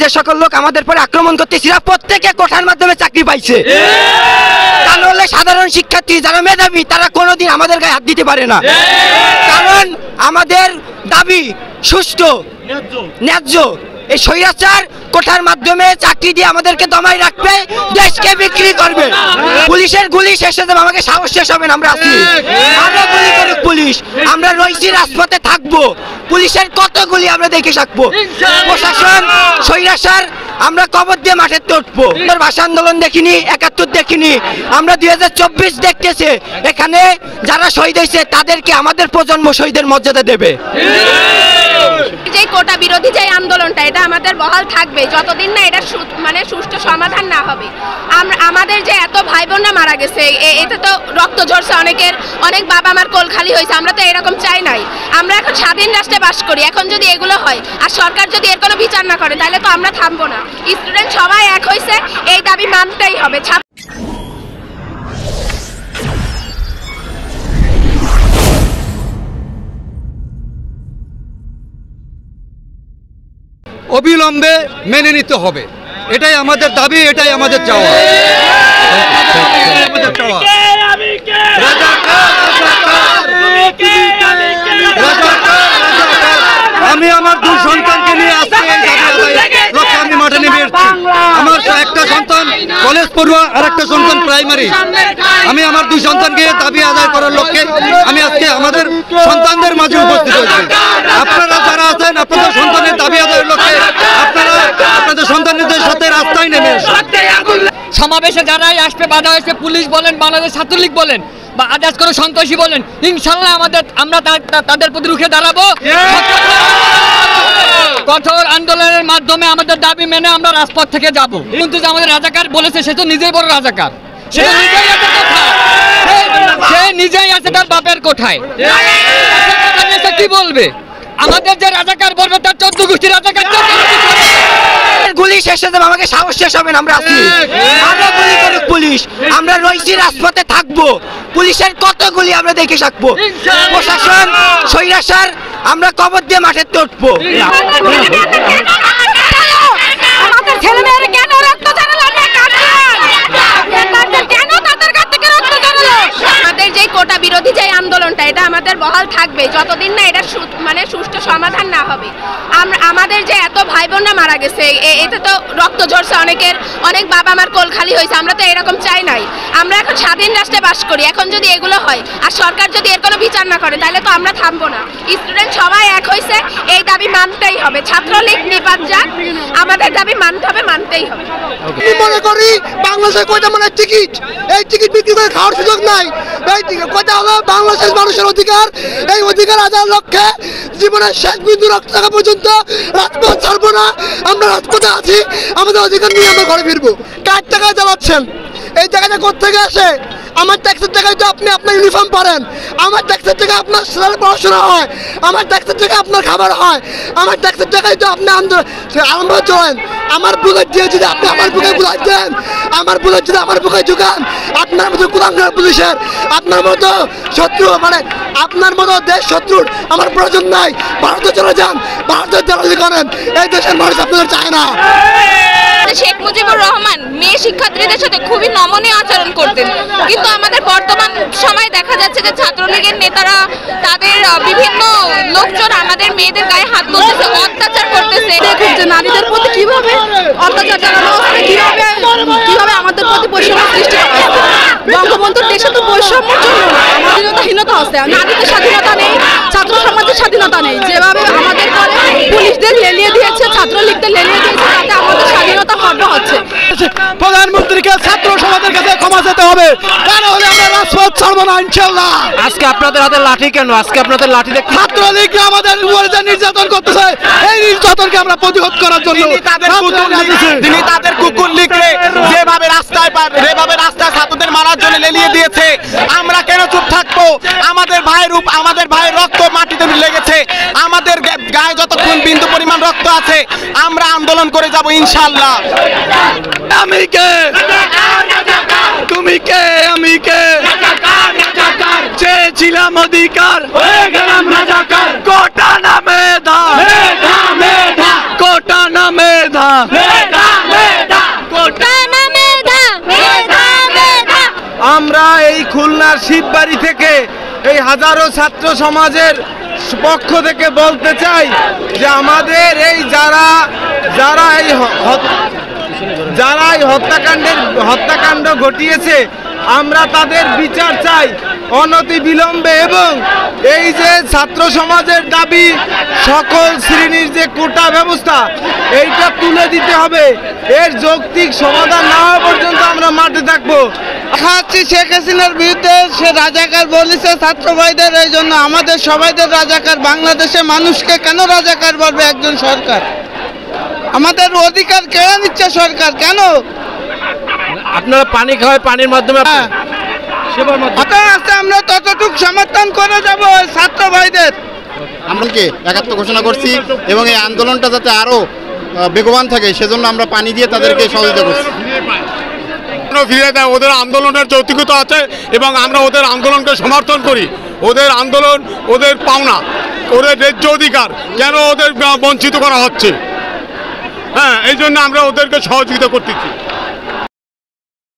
যে সকল লোক আমাদের পরে আক্রমণ করতেছিল প্রত্যেকে কোঠার মাধ্যমে চাকরি পাইছে। তা নাহলে সাধারণ শিক্ষার্থী যারা মেধাবী তারা কোনোদিন আমাদের গায়ে হাত দিতে পারে না। কারণ আমাদের দাবি সুষ্ঠু ন্যায্য। এই স্বৈরাচার কোঠার মাধ্যমে চাকরি দিয়ে আমাদেরকে দমাই রাখবে দেশকে বিক্রি করবে। পুলিশের গুলি শেষে দেবে আমাকে সাহস শেষ হবে না আমরা আছি। আরও গুলি আমরা রয়েছি রাজপথে থাকব। পুলিশের কতগুলি আমরা দেখে থাকব প্রশাসন স্বৈরাচার আমরা কবর দিয়ে মাঠে উঠবো আমরা ভাষা আন্দোলন দেখিনি, একাত্তর দেখিনি। আমরা দুই হাজার চব্বিশ দেখতেছে, এখানে যারা শহীদ হয়েছে, তাদেরকে আমাদের প্রজন্ম শহীদের মর্যাদা দেবে। যে কোটা বিরোধী যে আন্দোলনটা, এটা আমাদের বহাল থাকবে। যতদিন না এটা মানে সুষ্ঠু সমাধান না হবে। আমরা আমাদের যে এত ভাই বোনরা মারা গেছে এতে তো রক্ত ঝরছে অনেকের। অনেক বাবা মার কোল খালি হয়েছে, আমরা তো এরকম চাই নাই। আমরা এখন স্বাধীন রাষ্ট্রে বাস করি। এখন যদি এগুলো হয়, আর সরকার যদি এর কোনো বিচার না করে, তাহলে তো আমরা থামবো না। স্টুডেন্ট সবাই এক হয়েছে এই দাবি মানতেই হবে। অবিলম্বে মেনে নিতে হবে। এটাই আমাদের দাবি এটাই আমাদের চাওয়া। আমাদের চাওয়া রাজাকার, রাজাকার, রাজাকার, রাজাকার। আমি আমার দুই সন্তানকে নিয়ে আজকে এই দাবি আদায়ের লক্ষ্যে আমি মাঠে নেমে এসেছি আমার একটা সন্তান কলেজ পড়ুয়া সন্তান প্রাইমারি আমি আমার দুই সন্তানকে দাবি আদায় করার লক্ষ্যে আমি আজকে আমাদের সন্তানদের মাঝে উপস্থিত হয়েছি। আপনারা যারা আছেন আপনাদের সন্তানের দাবি আদায়ের লক্ষ্যে আপনারা আপনাদের সন্তানদের সাথে রাস্তায় নেমে সমাবেশে যারাই আসবে বাধা আসবে পুলিশ বলেন বাংলাদেশ ছাত্রলীগ বলেন বা আদার্স কোনো সন্ত্রাসী বলেন ইনশাল্লাহ আমাদের আমরা তাদের প্রতি রুখে দাঁড়াবো। কঠোর আন্দোলনের মাধ্যমে আমাদের দাবি মেনে আমরা রাজপথ থেকে যাব। কিন্তু যে আমাদের রাজাকার বলেছে সে তো নিজেই বড় রাজাকার। সে নিজেই আছে সে- নিজেই আছে তার বাপের কোঠায়। কি বলবে? আমাদের যে রাজাকার বলবে তার চোদ্দ গোষ্ঠী রাজাকার। গুলি শেষে যাবে আমাকে সাহস শেষ হবে না আমরা আছি। আরও গুলি করুক পুলিশ আমরা রয়েছি রাজপথে থাকব। পুলিশের কত গুলি আমরা দেখে থাকব? প্রশাসন সৈরাসার আমরা কবর দিয়ে মাঠে উঠবো। আমাদের ছেলে আন্দোলনটা এটা আমাদের বহাল থাকবে, যতদিন না এটা মানে সুষ্ঠু সমাধান না হবে। আমাদের যে এত ভাই বোনরা মারা গেছে এতে তো রক্ত ঝরছে অনেকের, অনেক বাবা আমার কোল খালি হয়েছে, আমরা তো এরকম চাই নাই। আমরা এখন স্বাধীন রাষ্ট্রে বাস করি, এখন যদি এগুলো হয়, আর সরকার যদি এর কোনো বিচার না করে, তাহলে তো আমরা থামবো না। স্টুডেন্ট সবাই এক হয়েছে এই দাবি মানতেই হবে। ছাত্রলীগ নিপাত যাক, আমাদের দাবি মানতে হবে, মানতেই হবে। আমি মনে করি বাংলাদেশের কয়টা মানে টিকিট? এই টিকিট বিক্রি করে খাওয়ার সুযোগ নাই। এই টিকিট কয়টা হলো বাংলাদেশের মানুষের অধিকার। এই অধিকার আদায়ের লক্ষ্যে জীবনের শেষ বিন্দু রক্ত থাকা পর্যন্ত রাজপথ ছাড়বো না। আমরা রাজপথে আছি। আমাদের অধিকার নিয়ে আমরা ঘরে ফিরবো। কার টাকায় চালাচ্ছেন এই টাকাটা কোথেকে আসে? আমার ট্যাক্সের টাকায় তো আপনি আপনার ইউনিফর্ম পরেন, আমার ট্যাক্সের টাকা আপনার পড়াশোনা হয়, আমার ট্যাক্সের টাকা আপনার খাবার হয়, আমার ট্যাক্সের টাকায় তো আপনি আরম্ভ চলেন আমার বুকের দিয়ে যদি আপনি আমার বুকে বুলাই দেন, আমার বুলেট যদি আমার বুকে ঢুকান আপনার মতো কুলাঙ্গার পুলিশের, আপনার মতো শত্রু মানে আপনার মতো দেশ শত্রুর আমার প্রয়োজন নাই। ভারতে চলে যান ভারতের দালালি করেন। এই দেশের মানুষ আপনাদের চায় না। শেখ মুজিবুর রহমান মেয়ে শিক্ষার্থীদের সাথে খুবই নমনীয় আচরণ করতেন। কিন্তু আমাদের বর্তমান সময় দেখা যাচ্ছে যে ছাত্রলীগের নেতারা তাদের বিভিন্ন লোকজন আমাদের মেয়েদের গায়ে হাত তুলতেছে, অত্যাচার করতেছে। নারীদের প্রতি কীভাবে অত্যাচার চালানো কীভাবে কীভাবে আমাদের প্রতি বৈষম্য সৃষ্টি করা হচ্ছে। বঙ্গবন্ধুর দেশে তো বৈষম্যের জন্য না স্বাধীনতাহীনতা হচ্ছে নারীদের স্বাধীনতা নেই। ছাত্র সমাজের স্বাধীনতা নেই। যেভাবে আমাদের পরে পুলিশদের লেলিয়ে দিয়েছে ছাত্রলীগদের লেলিয়ে দিয়েছে তাতে আমাদের স্বাধীনতা খর্ব হচ্ছে। প্রধানমন্ত্রীকে ছাত্র সমাজের কাছে ক্ষমা যেতে হবে। তা না হলে আমরা রাজপথ ছাড়বো না ইনশাল্লাহ আজকে আপনাদের হাতে লাঠি কেন? আজকে আপনাদের লাঠি ছাত্রলীগ আমাদের উপরে যে নির্যাতন করতেছে এই নির্যাতনকে আমরা প্রতিহত করার জন্য তিনি তাদের কুকুর লিখলে যেভাবে রাস্তায় যেভাবে রাস্তায় ছাত্রদের মারার জন্য লেলিয়ে দিয়েছে আমরা আমাদের ভাইয়ের রূপ আমাদের ভাইয়ের রক্ত মাটিতে লেগেছে। আমাদের গায়ে যতক্ষণ বিন্দু পরিমাণ রক্ত আছে আমরা আন্দোলন করে যাব ইনশাল্লাহ আমি কে? তুমি কে? আমি কে? চেয়েছিলাম অধিকার। হয়ে গেলাম রাজাকার কোটা না মেধা কোটা না মেধা শিববাড়ি থেকে এই হাজারো ছাত্র সমাজের পক্ষ থেকে বলতে চাই যে আমাদের এই যারা যারা এই যারা এই হত্যাকাণ্ডের, হত্যাকাণ্ড ঘটিয়েছে আমরা তাদের বিচার চাই অনতি বিলম্বে এবং এই যে ছাত্র সমাজের দাবি, সকল শ্রেণির যে কোটা ব্যবস্থা, এইটা তুলে দিতে হবে। এর যৌক্তিক সমাধান না হওয়া পর্যন্ত আমরা মাঠে থাকব। খাচ্ছি শেখ হাসিনার বিরুদ্ধে সে রাজাকার বলেছে, ছাত্র ভাইদের, এই জন্য আমাদের সবাইদের রাজাকার, বাংলাদেশের মানুষকে কেন রাজাকার বলবে একজন সরকার? আমাদের অধিকার কেড়ে নিচ্ছে সরকার, কেন? আপনারা পানি খাওয়ায় পানির মাধ্যমে হ্যাঁ। আস্তে আমরা ততটুক সমর্থন করে যাব ছাত্র ভাইদের। আমরাকে একাত্ম ঘোষণা করছি এবং এই আন্দোলনটা যাতে আরও বেগবান থাকে সেজন্য আমরা পানি দিয়ে তাদেরকে সহযোগিতা করছি। ফিরে দেয় ওদের আন্দোলনের যৌক্তিকতা আছে এবং আমরা ওদের আন্দোলনকে সমর্থন করি। ওদের আন্দোলন ওদের পাওনা ওদের ন্যায্য অধিকার কেন ওদের বঞ্চিত করা হচ্ছে? হ্যাঁ এই জন্য আমরা ওদেরকে সহযোগিতা করতেছি।